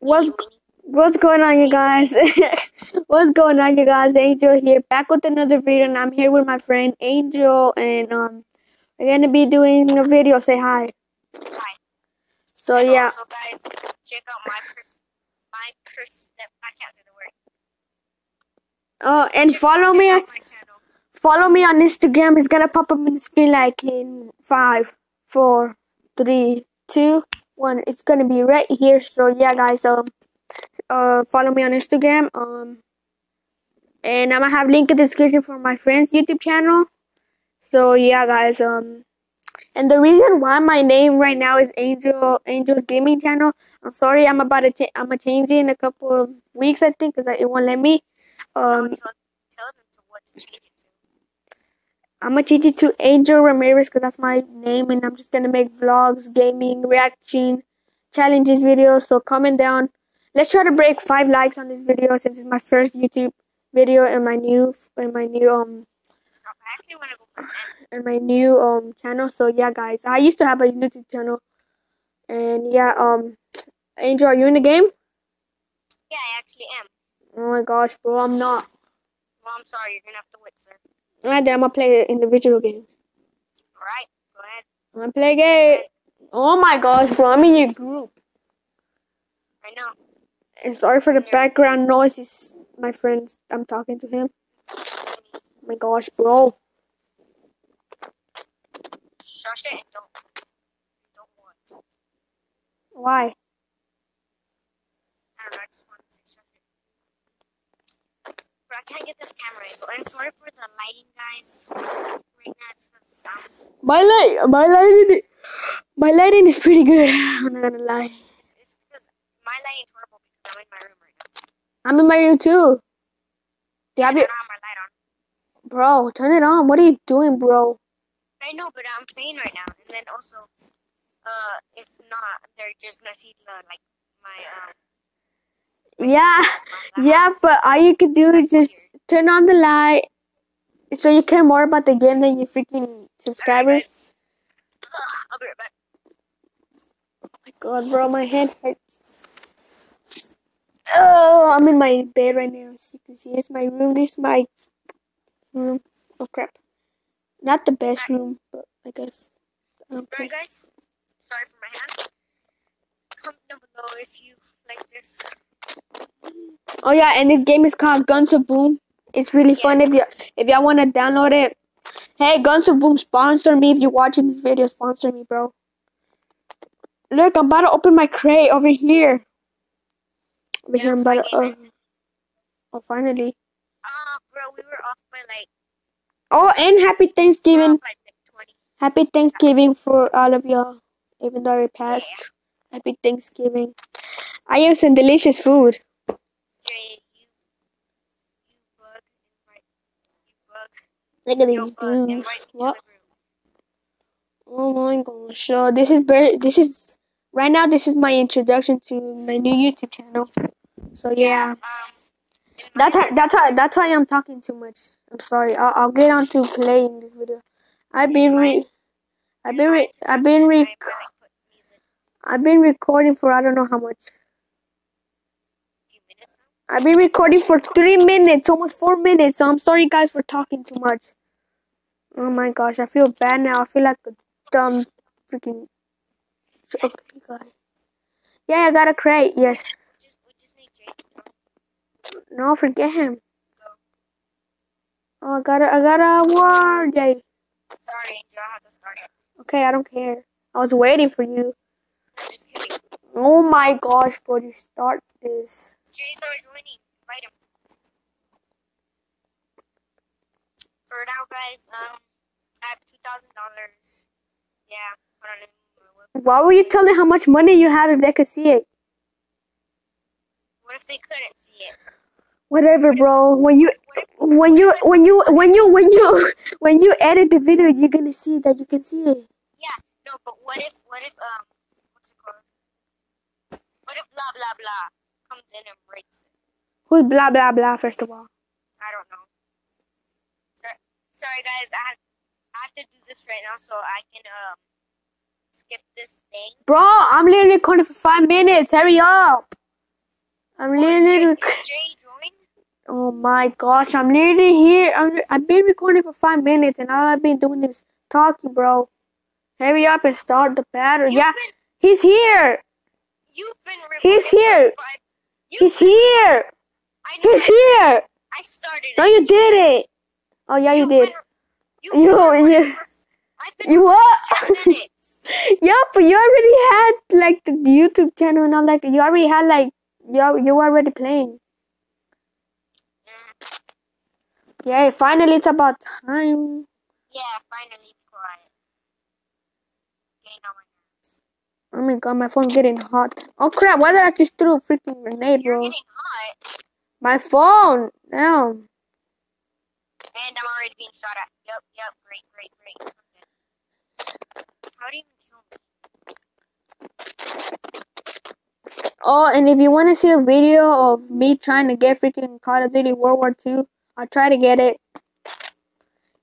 What's what's going on, you guys? what's going on, you guys? Angel here, back with another video, and I'm here with my friend Angel, and um, we're gonna be doing a video. Say hi. Hi. So And yeah, Also, guys, check out my pers- my pers- I can't say the word. oh, Just and follow me. out my channel. Follow me on Instagram. It's gonna pop up on the screen like in five, four, three, two, one. It's gonna be right here. So yeah, guys. Um, uh, follow me on Instagram. Um, and I'm gonna have link in the description for my friend's YouTube channel. So yeah, guys. Um, and the reason why my name right now is Angel Angel's Gaming Channel. I'm sorry. I'm about to. I'm gonna change it in a couple of weeks. I think because it won't let me. Um, tell, tell them to what to change it to. I'm gonna change it to Angel Ramirez because that's my name, and I'm just gonna make vlogs, gaming, reaction, challenges videos. So comment down. Let's try to break five likes on this video since it's my first YouTube video and my new and my new um No, I actually want to go for 10. and my new um channel. So yeah, guys, I used to have a YouTube channel, and yeah, um, Angel, are you in the game? Yeah, I actually am. Oh my gosh, bro, I'm not. Well, I'm sorry. You're to have to wait, sir. Alright, then I'm gonna play an individual game. All right. Go ahead. I'm gonna play a game. Oh my gosh, bro, I'm in your group. I know. And sorry for the background noise. Is my friend. I'm talking to him. Oh my gosh, bro. Shush it don't. Don't? Why? I don't know. I just want to say shush it. Bro, I can't get this camera angle. I'm sorry for the lighting, guys. Right now, it's the sound. My light, my lighting, my lighting is pretty good. I'm not gonna lie. It's, it's because my lighting's horrible because I'm in my room right now. I'm in my room too. Do you have your, bro? Turn it on. What are you doing, bro? I know, but I'm playing right now, and then also, uh, if not, they're just gonna see the like my um. Yeah, yeah, but all you could do is just turn on the light, so you care more about the game than your freaking subscribers. I'll be right back. Oh my god, bro, my head hurts. Oh, I'm in my bed right now. As you can see, it's my room. This is my room. Oh crap! Not the best room, but I guess. Um, Alright, guys. Sorry for my hand. Comment down below if you like this. Oh yeah, and this game is called Guns of Boom. It's really fun if you if y'all want to download it. Hey, Guns of Boom, sponsor me if you're watching this video. Sponsor me, bro. Look, I'm about to open my crate over here. Over Yeah, here, I'm about to. Oh, oh, finally. Ah, bro, we were off by like. Oh, and happy Thanksgiving. like. Happy Thanksgiving for all of y'all, even though it passed. Yeah. Happy Thanksgiving. I have some delicious food. Jay, you, you bug, invite, you bug, Look at these bug, dudes. invite me to What? Oh my gosh. So this is this is, right now this is my introduction to my new YouTube channel. So yeah. Um, That's how, that's how, that's why I'm talking too much. I'm sorry. I'll, I'll get on to playing this video. I've been re, I've been re, I've been re, I might, like, put music I've been recording for I don't know how much. a few minutes now. I've been recording for three minutes, almost four minutes. So I'm sorry, guys, for talking too much. Oh my gosh, I feel bad now. I feel like a dumb freaking. Okay. Yeah, I got a crate. Yes. To- No, forget him. Oh, I got a, I got a war to it. Okay, I don't care. I was waiting for you. Oh my gosh, bro, you start this. Jay's not joining. Invite him. For now, guys, um, I have two thousand dollars. Yeah, hold on. let me move my whip. Why were you telling how much money you have if they could see it? What if they couldn't see it? Whatever, bro. When you when you when you when you when you when you edit the video, you're gonna see that you can see it. Yeah, no? But what if what if um what's it called? What if blah blah blah comes in and breaks it? Who's blah blah blah? First of all, I don't know. Sorry, sorry guys. I have I have to do this right now so I can um skip this thing. bro, I'm literally recording for five minutes. Hurry up. I'm Oh, literally. Jay, is Jay joined? Oh my gosh, I'm literally here. I'm, I've been recording for five minutes, and all I've been doing is talking, bro. Hurry up and start the battle. You've Yeah, Been, he's here. you've been He's here. You, He's here. I know. He's here. I started. No, it. you did it. Oh yeah, you You've did. been- You- you- You what? yeah, but you already had like the YouTube channel and all like you already had like you you already playing. Mm, Yeah, finally it's about time. yeah, finally quiet. Getting on my nerves. Oh my god, my phone's getting hot. Oh crap, why did I just throw a freaking grenade, You're bro? getting hot, My phone! Now. and I'm already being shot at. Yep, yep, great, great, great. How do you kill me? Oh, and if you want to see a video of me trying to get freaking Call of Duty World War II, I'll try to get it.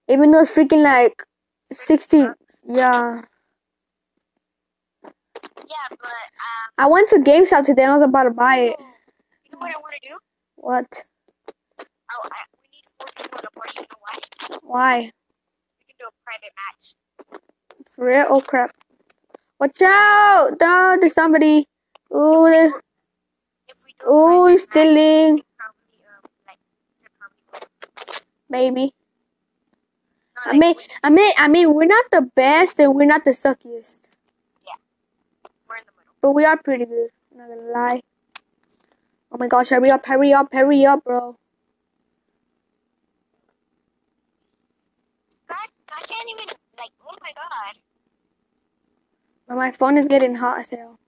Even though it's freaking like 60. Yeah. Yeah, but um, I went to GameStop today and I was about to buy it. you know what I want to do? What? Oh, I, we need four people a party. You know why? Why? We can do a private match. For real? Oh crap. Watch out! No, there's somebody. Ooh, there. If we do Ooh, private he's stealing. match, we like, to probably win. Baby. I mean, I mean, I mean, we're not the best and we're not the suckiest, we're in the middle. But we are pretty good. I'm not gonna lie. Oh my gosh, hurry up, hurry up, hurry up, bro. God, I can't even, like, oh my god. But my phone is getting hot as hell.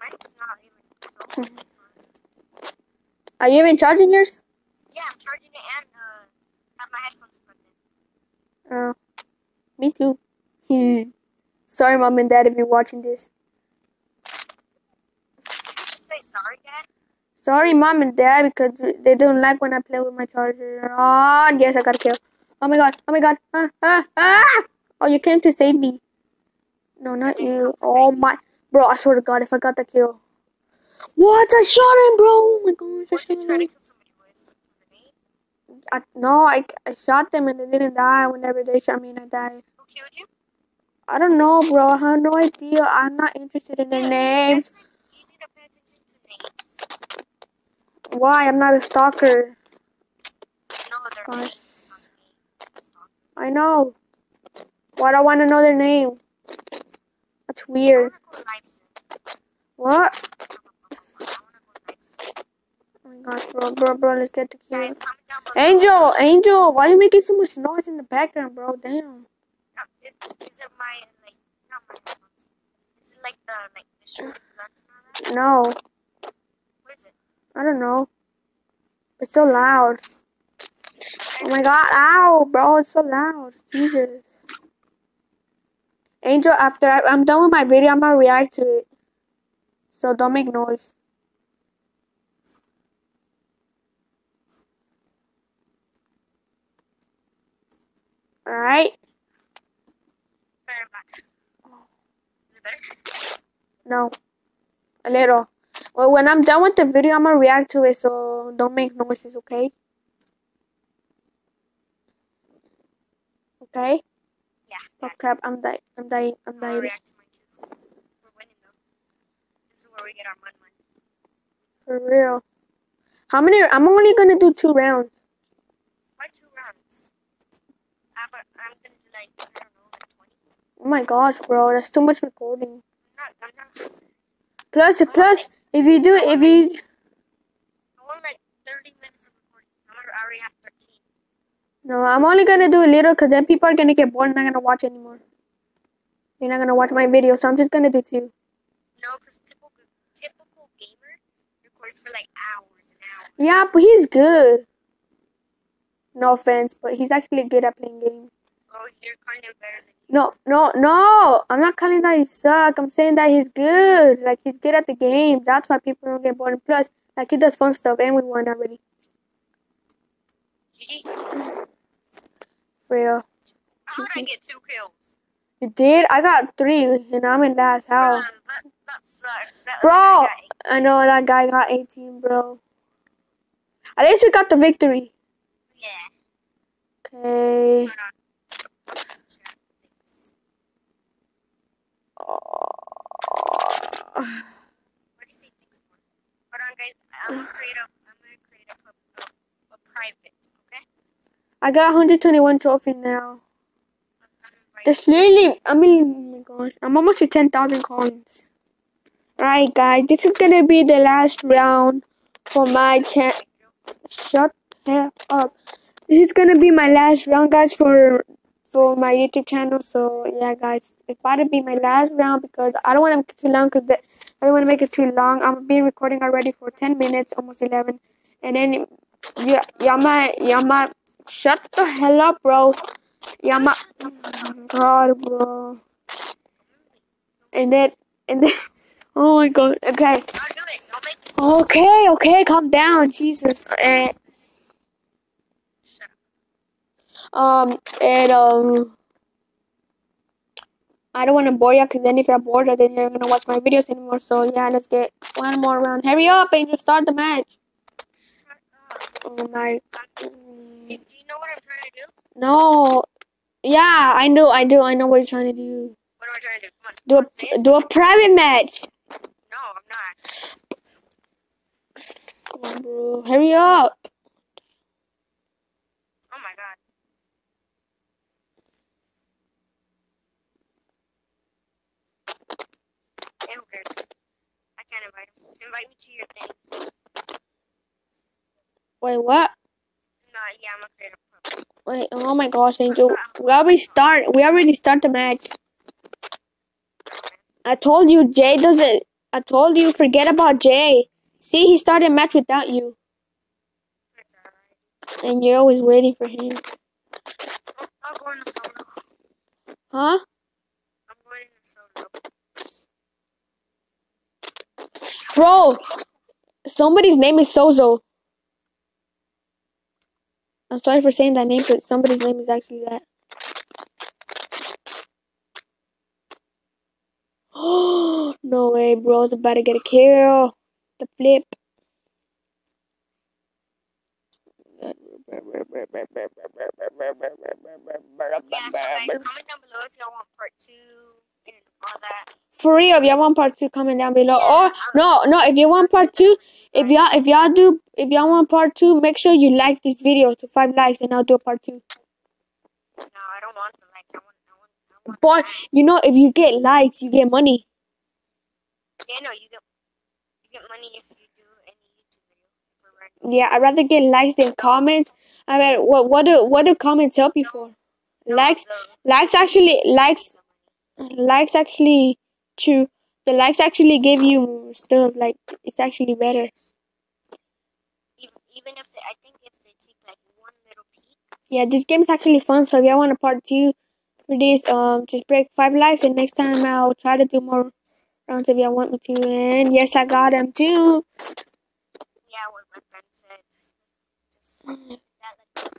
Mine's not even. So Are you even charging yours? yeah, I'm charging it and uh, have my headphones plugged in. Oh, me too. Sorry, mom and dad, if you're watching this. Did you just say sorry, Dad? Sorry, mom and dad, because they don't like when I play with my charger. Oh, yes, I got a kill. Oh my god, oh my god. Ah, ah, ah! Oh, you came to save me. No, not you. Oh my. Bro, I swear to god, if I got the kill. What? I shot him, bro. Oh my gosh, I shot him. kill somebody with? A grenade? I, no, I, I shot them and they didn't die whenever they shot me and I died. Who killed you? I don't know, bro. I have no idea. I'm not interested in their names. Why? I'm not a stalker. No. I know. Why do I want to know their name? That's weird. wanna go live soon. What? I wanna go live soon. Oh my gosh, bro, bro, bro, let's get the kill. Guys, comment down below. Angel, Angel, why are you making so much noise in the background, bro? Damn. No, I don't know. It's so loud. Oh my god, ow, bro, it's so loud. Jesus. Angel, after I, I'm done with my video, I'm gonna react to it. So don't make noise. Alright? Better back. Is it better? No. A little. Well, when I'm done with the video, I'm gonna react to it, so don't make noises, okay? Okay? Yeah. Oh crap, I'm dying. I'm dying. I'm dying. react to mine too. We're winning though. This is where we get our money. money. For real. How many? I'm only gonna do two rounds. Why two rounds? I'm, I'm gonna do like I don't know, like twenty. Oh my gosh, bro, that's too much recording. I'm not. I'm not. Plus, plus, if you do, if you, I want like thirty minutes of recording. I'm already- have thirteen. no, I'm only gonna do a little, cause then people are gonna get bored and not gonna watch anymore. They're not gonna watch my video, so I'm just gonna do two. No, because typical typical gamer records for like hours and hours. Yeah, but he's good. No offense, but he's actually good at playing games. Oh, you're kind of better than. No, no, no. I'm not calling that he suck. I'm saying that he's good. Like he's good at the game. That's why people don't get bored. And plus, like he does fun stuff, and we won already. GG. For real. How did I get two kills? You did? I got three, and I'm in last. How? Bruh, but That sucks. That Bro. I know that guy got 18, bro. At least we got the victory. Yeah. Okay. Hold on. What do you say thanks for? Hold on, guys. I'm gonna create a. I'm gonna create a, a, private. Okay. I got 121 trophies now. There's literally, I mean, oh my gosh, I'm almost to 10,000 coins. Alright, guys, this is gonna be the last round for my channel. Shut up. This is gonna be my last round, guys, for for my YouTube channel. So yeah, guys, it might be my last round because I don't want to make it too long. Cause I don't want to make it too long. I'm gonna be recording already for 10 minutes, almost 11, and then yeah, y'all might shut the hell up, bro. Oh my god, bro. And then and then. Oh my god. Okay. Okay, okay, calm down, Jesus. And Shut up. Um, and um, I don't want to bore you, because then if you're bored, then you're gonna watch my videos anymore. So yeah, let's get one more round. Hurry up and just start the match. Shut up. Oh my. Do, you know what I'm trying to do? No. Yeah, I know, I do, I know what you're trying to do. What am I trying to do? Come on. Do a do a private match. No, I'm not. Come on, bro. Hurry up. Oh my god. Who? I can't invite him. Invite me to your thing. Wait, what? No, yeah, I'm a creative pro. Wait, oh my gosh, Angel. We already start. We already start the match. I told you Jay doesn't. I told you forget about Jay. See, he started a match without you, and you're always waiting for him. I'll, I'll go in the solo. Huh? I'm going in the solo. Bro, somebody's name is Sozo. I'm sorry for saying that name, but somebody's name is actually that. Oh no way, bro. It's about to get a kill. The flip. Yeah, so guys, comment down below if y'all want part two. For real, if y'all want part two, comment down below. Yeah, Or no, no, if you want part two, if y'all if y'all do if y'all want part two, make sure you like this video to five likes, and I'll do a part two. No, I don't want the likes. I want, I want, I want. But you know, if you get likes, you get money. Yeah, no, you get, you get money if you do any YouTube video. Yeah, I'd rather get likes than comments. I mean, what what do what do comments help you for? Likes The, likes actually likes. Likes actually true. The likes actually give you stuff like it's actually better. Even, even if they, I think if they take like one little peek, Yeah, this game is actually fun. So if y'all want a part two for this, um, just break five likes, and next time I'll try to do more rounds if y'all want me to. And yes, I got them too. yeah, what my friend said. Just that like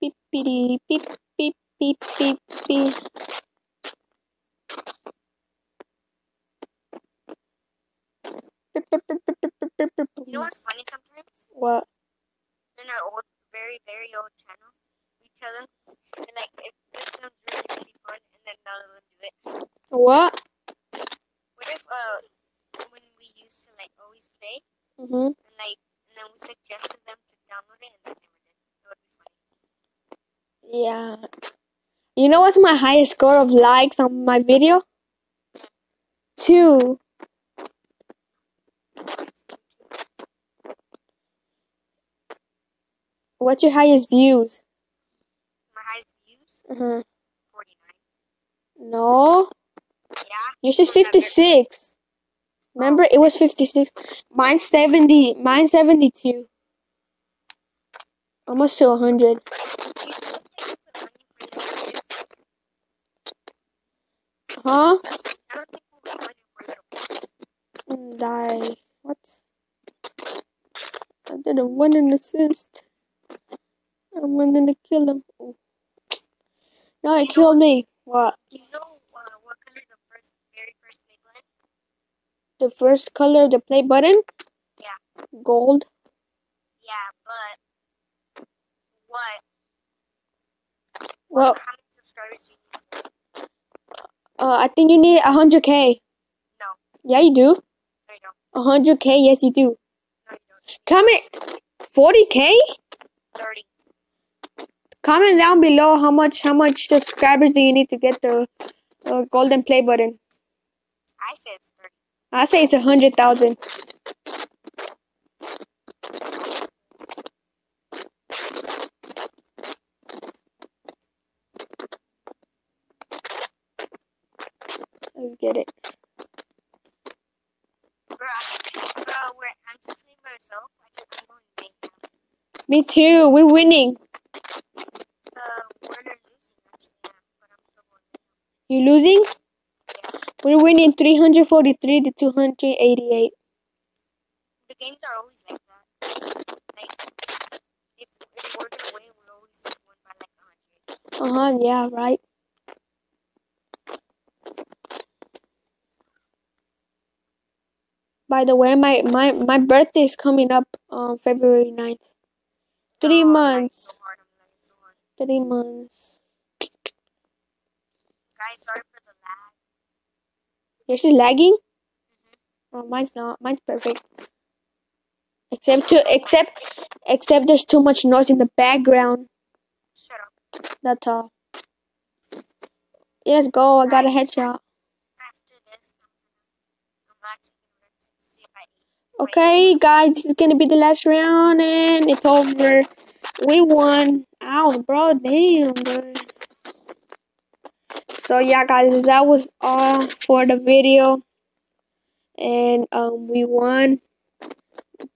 Beep beep beep beep beep beep beep. Beep, know what's funny sometimes What? in our old, very very old channel, we tell them and like if this sounds really fun, and then none of them do it. What? What if uh when we used to like always play Mhm. and like and then we suggested them to download it and they never did. That would be funny. Yeah. You know what's my highest score of likes on my video? Two. What's your highest views? My highest views, Uh-huh. forty nine. No. Yeah. Yours is 56. Remember, it was 56. Mine's 70. Mine's 72. Almost to 100. Do you still think you put money for little kids? Huh? I don't think we'll put money for little kids. Mm, Die. What? I did a one and assist. I'm gonna kill him. No, he killed me. What? You know uh, what color the first, very first Beyblade? The first color, of the play button. Yeah. Gold. Yeah, but what? Well, How many subscribers do you need? uh, I think you need hundred k. No. Yeah, you do. No, you don't. hundred k. Yes, you do. No, you don't. Comment forty k. 30. Comment down below how much how much subscribers do you need to get the uh, golden play button. I say it's 30. I say it's a hundred thousand. Let's get it. Bro, bro, I'm just myself. I just, I'm going to make them. Me too. We're winning. Uh, we're not losing, actually, yeah, but I'm still going to You losing? We're winning 343 to 288. The games are always like that. Like, if, if we're going to win, we always win by like 100. Uh huh. Yeah. Right. By the way, my my my birthday is coming up on February 9th. Three Oh, months. So hard, so. Three months. Guys, sorry for the lag. Yours is lagging? Mm-hmm. Oh, mine's not. Mine's perfect. Except to except except there's too much noise in the background. Shut up. That's all. Let's go. I got a headshot. After this, I'm gonna, I'm actually gonna see if I eat. Okay, guys, this is gonna be the last round, and it's over. We won. Ow, bro, damn, bro. So yeah, guys, that was all for the video, and um, we won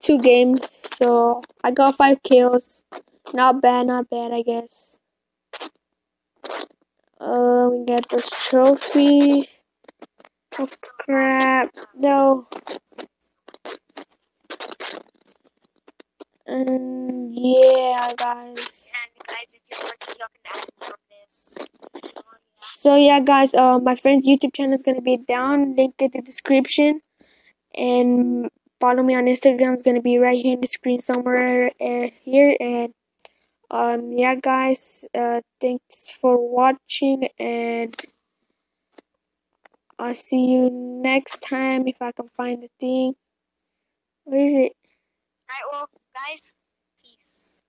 two games. So I got five kills. Not bad, not bad, I guess. Uh, we got those trophies. Oh crap! No. And yeah, guys. And guys, if you're working, you can add more of this. So yeah, guys. Uh, my friend's YouTube channel is gonna be down, link in the description, and follow me on Instagram. is gonna be right here in the screen somewhere uh, here. And um, yeah, guys. Uh, thanks for watching, and I'll see you next time if I can find the thing. Where is it? Alright, well, guys, peace.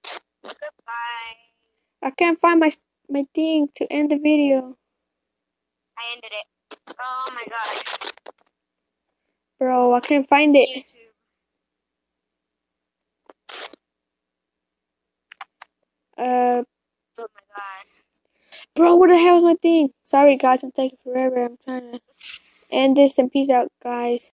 Goodbye. I can't find my my thing to end the video, I ended it. Oh my god. bro. I can't find it. YouTube. Uh, Oh my god. bro, where the hell is my thing? Sorry, guys. I'm taking forever. I'm trying to end this and peace out, guys.